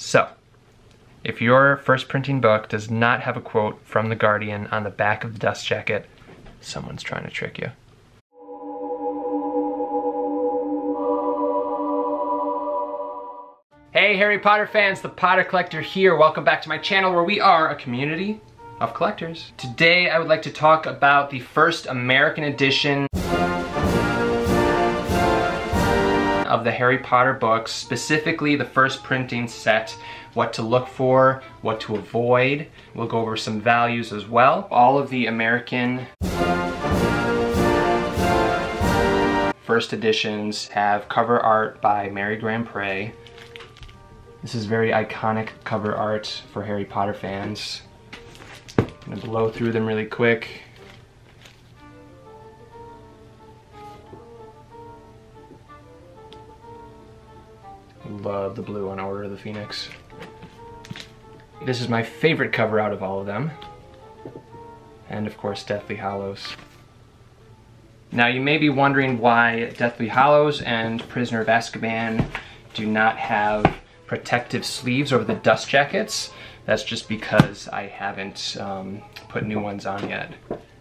So, if your first printing book does not have a quote from The Guardian on the back of the dust jacket, someone's trying to trick you. Hey Harry Potter fans, the Potter Collector here. Welcome back to my channel where we are a community of collectors. Today I would like to talk about the first American edition of the Harry Potter books, specifically the first printing set, what to look for, what to avoid. We'll go over some values as well. All of the American first editions have cover art by Mary Grand-Pré. This is very iconic cover art for Harry Potter fans. I'm gonna blow through them really quick. Love the blue on Order of the Phoenix. This is my favorite cover out of all of them. And of course, Deathly Hallows. Now you may be wondering why Deathly Hallows and Prisoner of Azkaban do not have protective sleeves over the dust jackets. That's just because I haven't um, put new ones on yet.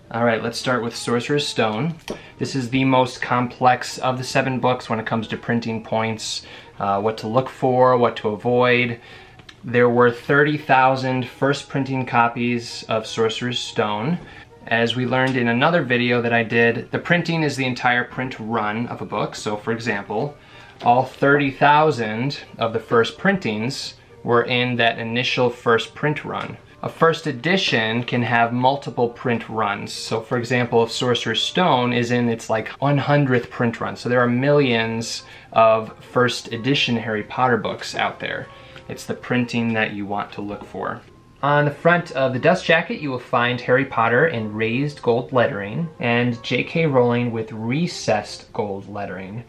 All right, let's start with Sorcerer's Stone. This is the most complex of the seven books when it comes to printing points, uh, what to look for, what to avoid. There were 30,000 first printing copies of Sorcerer's Stone. As we learned in another video that I did, the printing is the entire print run of a book. So for example, all 30,000 of the first printings were in that initial first print run. A first edition can have multiple print runs. So for example, if Sorcerer's Stone is in its like 100th print run. So there are millions of first edition Harry Potter books out there. It's the printing that you want to look for. On the front of the dust jacket, you will find Harry Potter in raised gold lettering and J.K. Rowling with recessed gold lettering.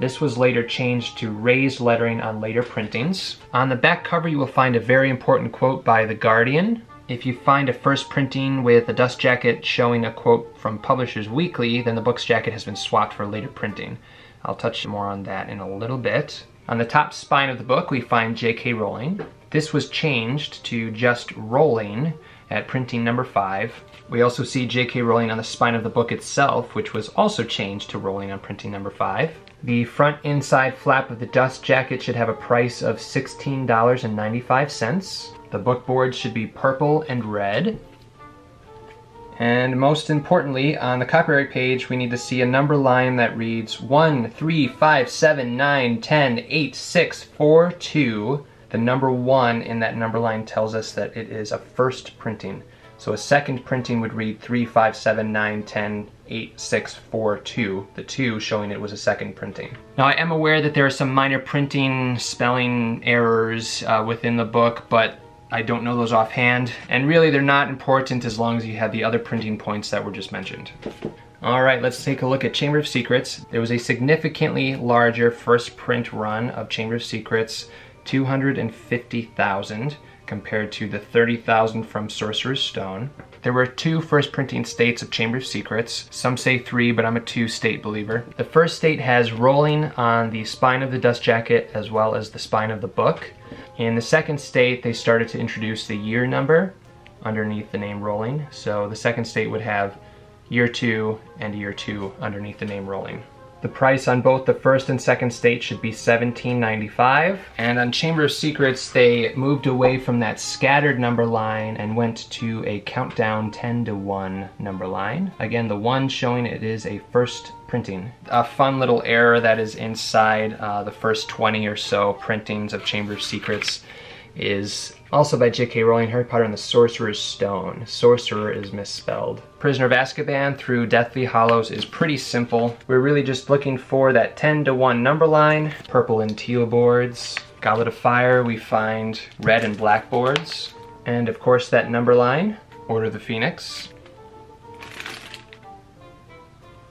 This was later changed to raised lettering on later printings. On the back cover you will find a very important quote by The Guardian. If you find a first printing with a dust jacket showing a quote from Publishers Weekly, then the book's jacket has been swapped for later printing. I'll touch more on that in a little bit. On the top spine of the book we find J.K. Rowling. This was changed to just Rowling at printing number 5. We also see J.K. Rowling on the spine of the book itself, which was also changed to Rowling on printing number 5. The front inside flap of the dust jacket should have a price of $16.95. The book board should be purple and red. And most importantly, on the copyright page, we need to see a number line that reads 1, 3, 5, 7, 9, 10, 8, 6, 4, 2. The number 1 in that number line tells us that it is a first printing. So a second printing would read 3, 5, 7, 9, 10, 8, 6, 4, 2, the 2 showing it was a second printing. Now I am aware that there are some minor printing spelling errors uh, within the book, but I don't know those offhand, and really they're not important as long as you have the other printing points that were just mentioned. All right, let's take a look at Chamber of Secrets. There was a significantly larger first print run of Chamber of Secrets, 250,000 compared to the 30,000 from Sorcerer's Stone. There were two first printing states of Chamber of Secrets. Some say three, but I'm a two state believer. The first state has Rowling on the spine of the dust jacket as well as the spine of the book. In the second state, they started to introduce the year number underneath the name Rowling. So the second state would have year two and year two underneath the name Rowling. The price on both the first and second state should be $17.95. And on Chamber of Secrets, they moved away from that scattered number line and went to a countdown 10 to 1 number line. Again, the 1 showing it is a first printing. A fun little error that is inside uh, the first 20 or so printings of Chamber of Secrets is also by J.K. Rowling, Harry Potter and the Sorcerer's Stone. Sorcerer is misspelled. Prisoner of Azkaban through Deathly Hallows is pretty simple. We're really just looking for that 10 to 1 number line, purple and teal boards. Goblet of Fire, we find red and black boards. And of course that number line, Order of the Phoenix.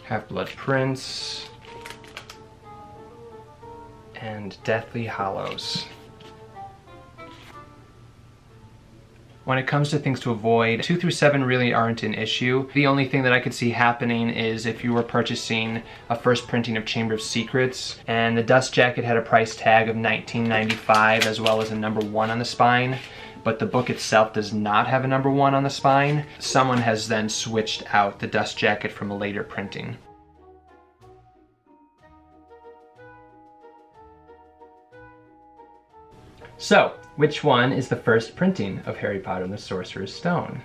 Half-Blood Prince. And Deathly Hallows. When it comes to things to avoid, 2 through 7 really aren't an issue. The only thing that I could see happening is if you were purchasing a first printing of Chamber of Secrets and the dust jacket had a price tag of $19.95 as well as a number 1 on the spine, but the book itself does not have a number 1 on the spine, someone has then switched out the dust jacket from a later printing. So, which one is the first printing of Harry Potter and the Sorcerer's Stone?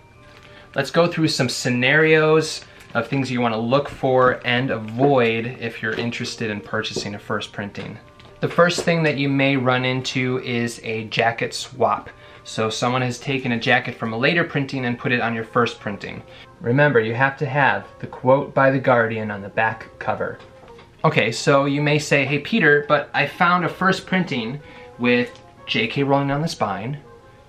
Let's go through some scenarios of things you want to look for and avoid if you're interested in purchasing a first printing. The first thing that you may run into is a jacket swap. So someone has taken a jacket from a later printing and put it on your first printing. Remember, you have to have the quote by The Guardian on the back cover. Okay, so you may say, hey Peter, but I found a first printing with J.K. Rowling on the spine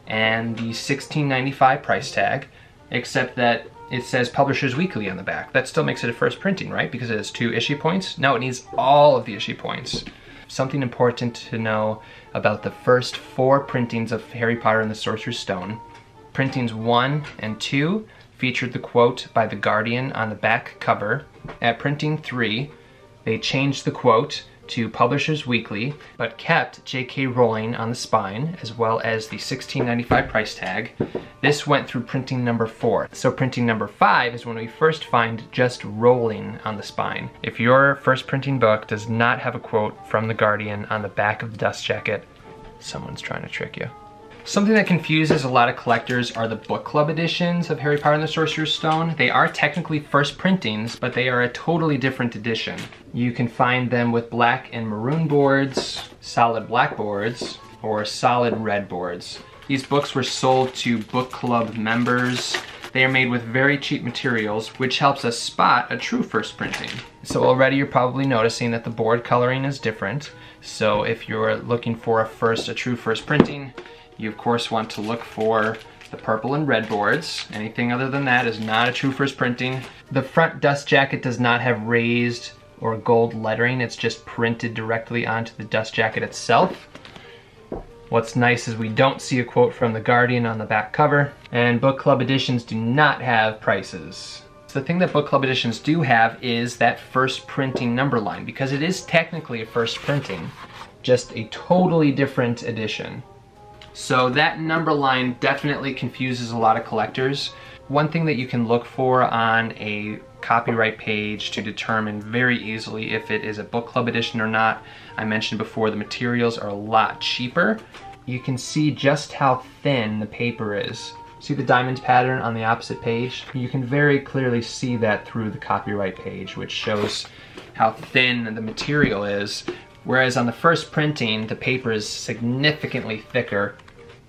and the 16.95 price tag, except that it says Publishers Weekly on the back. That still makes it a first printing, right? Because it has two issue points? No, it needs all of the issue points. Something important to know about the first four printings of Harry Potter and the Sorcerer's Stone. Printings one and two featured the quote by The Guardian on the back cover. At printing three, they changed the quote to Publishers Weekly, but kept J.K. Rowling on the spine, as well as the $16.95 price tag. This went through printing number four. So printing number five is when we first find just Rowling on the spine. If your first printing book does not have a quote from The Guardian on the back of the dust jacket, someone's trying to trick you. Something that confuses a lot of collectors are the book club editions of Harry Potter and the Sorcerer's Stone. They are technically first printings, but they are a totally different edition. You can find them with black and maroon boards, solid black boards, or solid red boards. These books were sold to book club members. They are made with very cheap materials, which helps us spot a true first printing. So already you're probably noticing that the board coloring is different. So if you're looking for a first, a true first printing, you of course want to look for the purple and red boards. Anything other than that is not a true first printing. The front dust jacket does not have raised or gold lettering. It's just printed directly onto the dust jacket itself. What's nice is we don't see a quote from The Guardian on the back cover, and book club editions do not have prices. The thing that book club editions do have is that first printing number line, because it is technically a first printing, just a totally different edition. So that number line definitely confuses a lot of collectors. One thing that you can look for on a copyright page to determine very easily if it is a book club edition or not, I mentioned before the materials are a lot cheaper. You can see just how thin the paper is. See the diamond pattern on the opposite page? You can very clearly see that through the copyright page, which shows how thin the material is. Whereas on the first printing, the paper is significantly thicker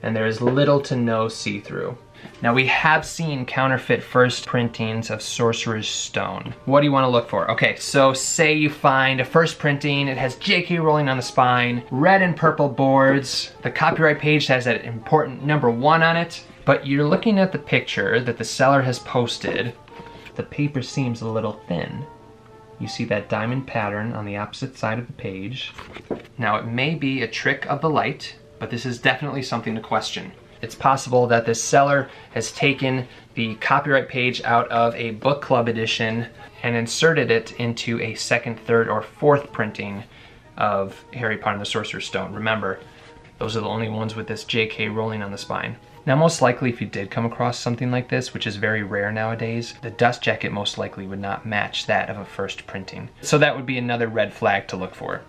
and there is little to no see-through. Now we have seen counterfeit first printings of Sorcerer's Stone. What do you want to look for? Okay, so say you find a first printing, it has J.K. Rowling on the spine, red and purple boards, the copyright page has that important number one on it, but you're looking at the picture that the seller has posted, the paper seems a little thin. You see that diamond pattern on the opposite side of the page. Now it may be a trick of the light, but this is definitely something to question. It's possible that this seller has taken the copyright page out of a book club edition and inserted it into a second, third, or fourth printing of Harry Potter and the Sorcerer's Stone. Remember, those are the only ones with this J.K. Rowling on the spine. Now most likely if you did come across something like this, which is very rare nowadays, the dust jacket most likely would not match that of a first printing. So that would be another red flag to look for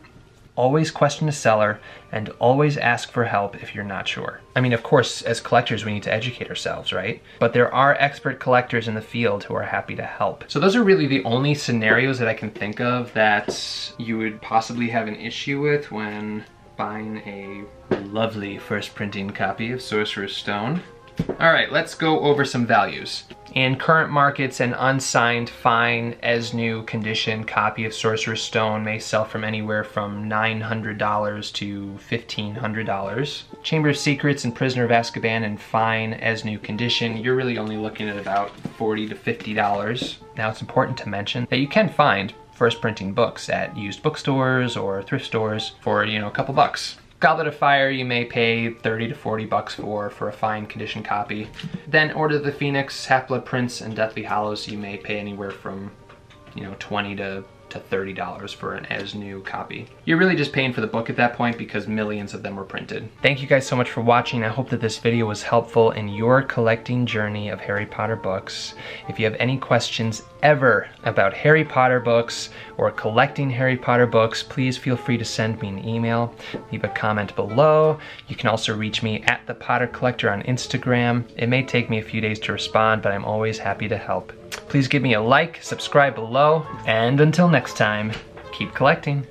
always question the seller and always ask for help if you're not sure. I mean, of course, as collectors, we need to educate ourselves, right? But there are expert collectors in the field who are happy to help. So those are really the only scenarios that I can think of that you would possibly have an issue with when buying a lovely first printing copy of Sorcerer's Stone. All right, let's go over some values. In current markets, an unsigned, fine, as new condition copy of Sorcerer's Stone may sell from anywhere from $900 to $1,500. Chamber of Secrets and Prisoner of Azkaban in fine, as new condition, you're really only looking at about 40 to $50. Now it's important to mention that you can find first printing books at used bookstores or thrift stores for, you know, a couple bucks. Goblet of Fire you may pay 30 to 40 bucks for, for a fine condition copy. Then Order of the Phoenix, Half-Blood Prince, and Deathly Hallows you may pay anywhere from, you know, 20 to to $30 for an as new copy. You're really just paying for the book at that point because millions of them were printed. Thank you guys so much for watching. I hope that this video was helpful in your collecting journey of Harry Potter books. If you have any questions ever about Harry Potter books or collecting Harry Potter books, please feel free to send me an email. Leave a comment below. You can also reach me at The Potter Collector on Instagram. It may take me a few days to respond, but I'm always happy to help. Please give me a like, subscribe below, and until next time, keep collecting.